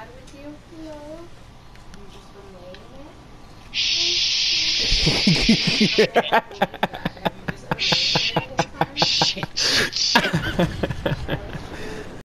Shh. with you? No. you just? Shh. shit, shit, shit.